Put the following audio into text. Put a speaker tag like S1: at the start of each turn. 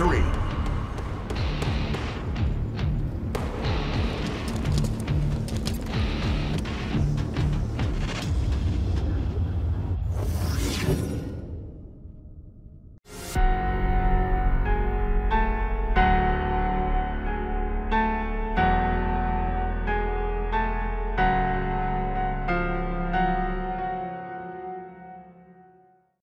S1: Victory.